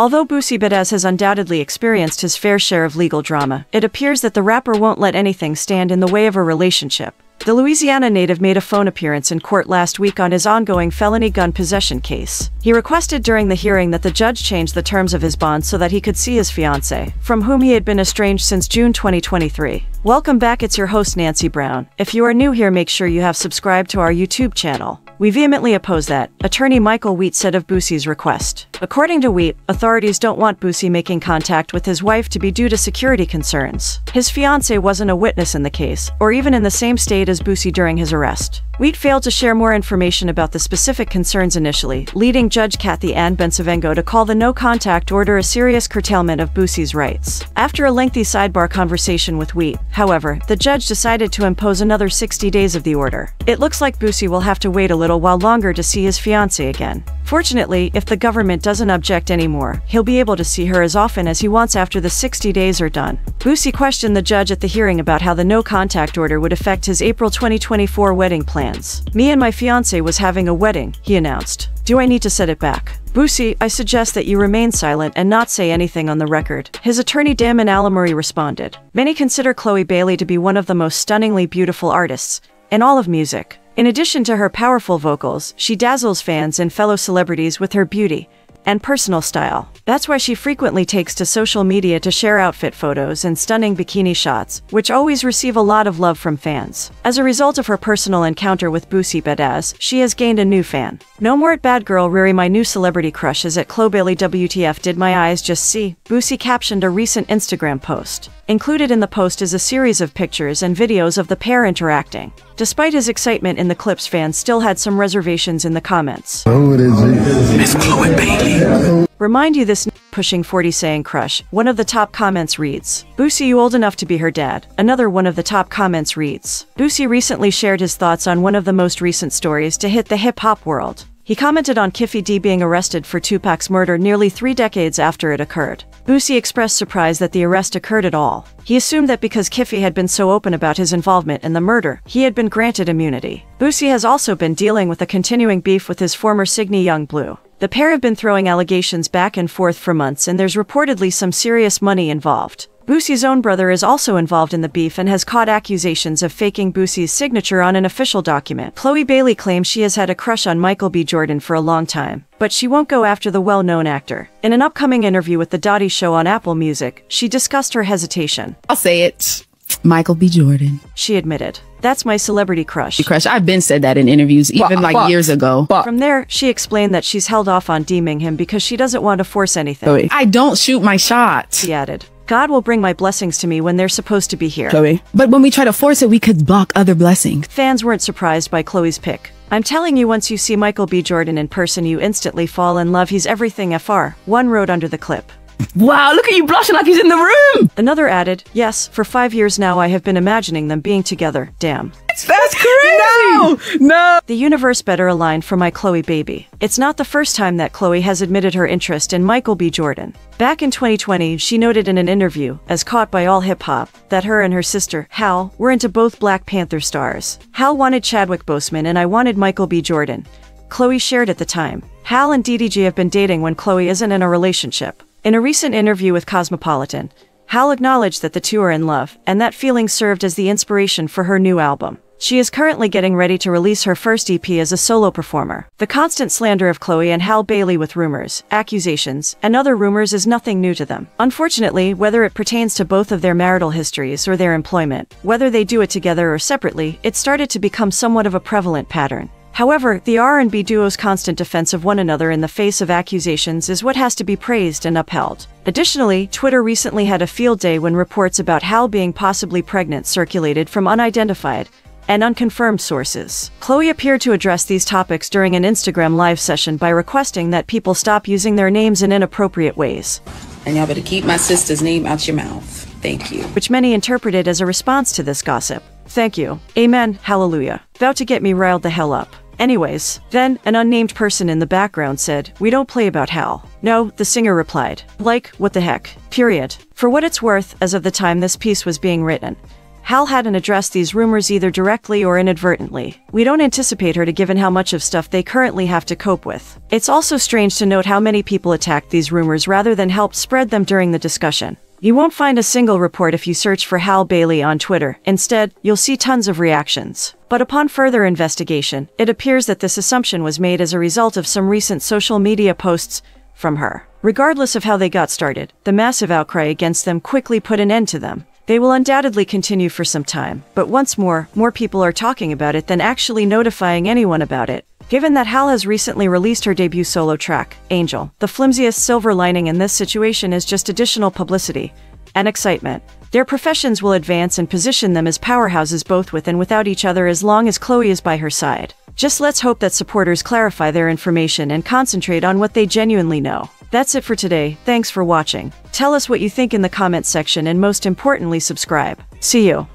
Although Boosie Badazz has undoubtedly experienced his fair share of legal drama, it appears that the rapper won't let anything stand in the way of a relationship. The Louisiana native made a phone appearance in court last week on his ongoing felony gun possession case. He requested during the hearing that the judge change the terms of his bond so that he could see his fiancée, from whom he had been estranged since June 2023. Welcome back, it's your host Nancy Brown. If you are new here, make sure you have subscribed to our YouTube channel. We vehemently oppose that, attorney Michael Wheat said of Boosie's request. According to Wheat, authorities don't want Boosie making contact with his wife to be due to security concerns. His fiancée wasn't a witness in the case, or even in the same state as Boosie during his arrest. Wheat failed to share more information about the specific concerns initially, leading Judge Cathy Ann Bencivengo to call the no-contact order a serious curtailment of Boosie's rights. After a lengthy sidebar conversation with Wheat, however, the judge decided to impose another 60 days of the order. It looks like Boosie will have to wait a little while longer to see his fiancée again. Fortunately, if the government doesn't object anymore, he'll be able to see her as often as he wants after the 60 days are done. Boosie questioned the judge at the hearing about how the no-contact order would affect his April 2024 wedding plans. Me and my fiancé was having a wedding, he announced. Do I need to set it back? Boosie, I suggest that you remain silent and not say anything on the record. His attorney Damon Alamouri responded. Many consider Chloe Bailey to be one of the most stunningly beautiful artists in all of music. In addition to her powerful vocals, she dazzles fans and fellow celebrities with her beauty and personal style. That's why she frequently takes to social media to share outfit photos and stunning bikini shots, which always receive a lot of love from fans. As a result of her personal encounter with Boosie Badazz, she has gained a new fan. No more at Bad Girl Riri my new celebrity crush is at Chloe Bailey WTF did my eyes just see? Boosie captioned a recent Instagram post. Included in the post is a series of pictures and videos of the pair interacting. Despite his excitement in the clips, fans still had some reservations in the comments. Oh, what is it? Miss Chloe Bailey. Remind you this pushing 40 saying crush. One of the top comments reads, Boosie you old enough to be her dad. Another one of the top comments reads, Boosie recently shared his thoughts on one of the most recent stories to hit the hip-hop world. He commented on Keffe D being arrested for Tupac's murder nearly three decades after it occurred. Boosie expressed surprise that the arrest occurred at all. He assumed that because Kiffy had been so open about his involvement in the murder, he had been granted immunity. Boosie has also been dealing with a continuing beef with his former Signe Yung Bleu. The pair have been throwing allegations back and forth for months and there's reportedly some serious money involved. Boosie's own brother is also involved in the beef and has caught accusations of faking Boosie's signature on an official document. Chloe Bailey claims she has had a crush on Michael B. Jordan for a long time, but she won't go after the well-known actor. In an upcoming interview with The Dotty Show on Apple Music, she discussed her hesitation. I'll say it. Michael B. Jordan. She admitted. That's my celebrity crush. Crush. I've been said that in interviews, even but, like but, years ago. But. From there, she explained that she's held off on deeming him because she doesn't want to force anything. I don't shoot my shot. She added. God will bring my blessings to me when they're supposed to be here. Chloe. But when we try to force it, we could block other blessings. Fans weren't surprised by Chloe's pick. I'm telling you, once you see Michael B. Jordan in person, you instantly fall in love. He's everything FR. One wrote under the clip. Wow, look at you blushing like he's in the room! Another added, Yes, for five years now I have been imagining them being together. Damn. That's crazy! No! No! The universe better aligned for my Chloe baby. It's not the first time that Chloe has admitted her interest in Michael B. Jordan. Back in 2020, she noted in an interview, as caught by AllHipHop, that her and her sister, Hal, were into both Black Panther stars. Hal wanted Chadwick Boseman and I wanted Michael B. Jordan. Chloe shared at the time. Hal and DDG have been dating when Chloe isn't in a relationship. In a recent interview with Cosmopolitan, Hal acknowledged that the two are in love, and that feeling served as the inspiration for her new album. She is currently getting ready to release her first EP as a solo performer. The constant slander of Chloe and Hal Bailey with rumors, accusations, and other rumors is nothing new to them. Unfortunately, whether it pertains to both of their marital histories or their employment, whether they do it together or separately, it started to become somewhat of a prevalent pattern. However, the R&B duo's constant defense of one another in the face of accusations is what has to be praised and upheld. Additionally, Twitter recently had a field day when reports about Hal being possibly pregnant circulated from unidentified and unconfirmed sources. Chloe appeared to address these topics during an Instagram live session by requesting that people stop using their names in inappropriate ways. And y'all better keep my sister's name out your mouth. Thank you. Which many interpreted as a response to this gossip. Thank you. Amen. Hallelujah. About to get me riled the hell up. Anyways, then, an unnamed person in the background said, We don't play about Hal. No, the singer replied. Like, what the heck? Period. For what it's worth, as of the time this piece was being written, Hal hadn't addressed these rumors either directly or inadvertently. We don't anticipate her to given how much of stuff they currently have to cope with. It's also strange to note how many people attacked these rumors rather than helped spread them during the discussion. You won't find a single report if you search for Hal Bailey on Twitter. Instead, you'll see tons of reactions. But upon further investigation, it appears that this assumption was made as a result of some recent social media posts from her. Regardless of how they got started, the massive outcry against them quickly put an end to them. They will undoubtedly continue for some time, but once more, more people are talking about it than actually notifying anyone about it. Given that Hal has recently released her debut solo track, Angel, the flimsiest silver lining in this situation is just additional publicity and excitement. Their professions will advance and position them as powerhouses both with and without each other as long as Chloe is by her side. Just let's hope that supporters clarify their information and concentrate on what they genuinely know. That's it for today, thanks for watching. Tell us what you think in the comments section and most importantly subscribe. See you.